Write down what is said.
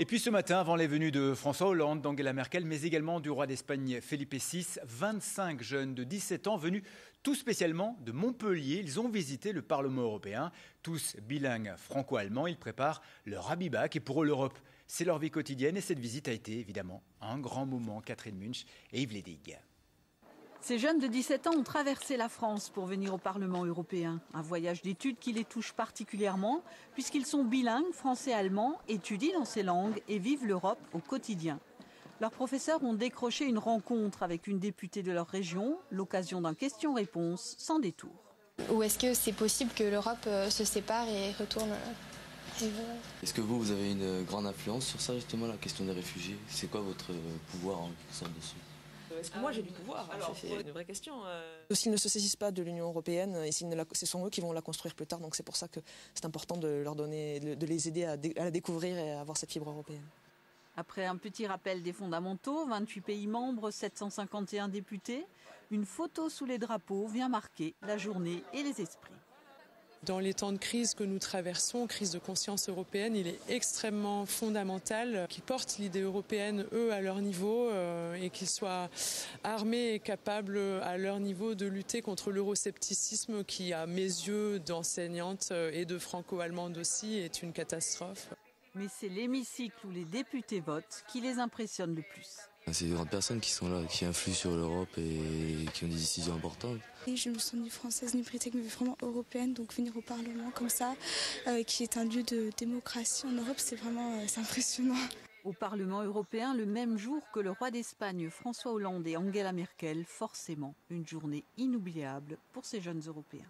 Et puis ce matin, avant les venues de François Hollande, d'Angela Merkel, mais également du roi d'Espagne Felipe VI, 25 jeunes de 17 ans venus tout spécialement de Montpellier. Ils ont visité le Parlement européen, tous bilingues franco-allemands. Ils préparent leur Habibac et pour eux l'Europe, c'est leur vie quotidienne et cette visite a été évidemment un grand moment. Catherine Munch et Yves Ledig. Ces jeunes de 17 ans ont traversé la France pour venir au Parlement européen. Un voyage d'études qui les touche particulièrement puisqu'ils sont bilingues français-allemand, étudient dans ces langues et vivent l'Europe au quotidien. Leurs professeurs ont décroché une rencontre avec une députée de leur région, l'occasion d'un question-réponse sans détour. Ou est-ce que c'est possible que l'Europe euh, se sépare et retourne euh, Est-ce que vous, vous avez une grande influence sur ça justement, la question des réfugiés? C'est quoi votre pouvoir en sorte dessus? Est-ce que moi j'ai du pouvoir C'est une vraie question. Euh. S'ils ne se saisissent pas de l'Union européenne, et ce sont eux qui vont la construire plus tard, donc c'est pour ça que c'est important de leur donner, de les aider à, à la découvrir et à avoir cette fibre européenne. Après un petit rappel des fondamentaux, 28 pays membres, 751 députés, une photo sous les drapeaux vient marquer la journée et les esprits. Dans les temps de crise que nous traversons, crise de conscience européenne, il est extrêmement fondamental qu'ils portent l'idée européenne, eux, à leur niveau, euh, et qu'ils soient armés et capables, à leur niveau, de lutter contre l'euroscepticisme qui, à mes yeux d'enseignante et de franco-allemande aussi, est une catastrophe. Mais c'est l'hémicycle où les députés votent qui les impressionne le plus. C'est des grandes personnes qui sont là, qui influent sur l'Europe et qui ont des décisions importantes. Et je me sens ni française ni britannique, mais vraiment européenne. Donc venir au Parlement comme ça, euh, qui est un lieu de démocratie en Europe, c'est vraiment euh, impressionnant. Au Parlement européen, le même jour que le roi d'Espagne François Hollande et Angela Merkel, forcément une journée inoubliable pour ces jeunes Européens.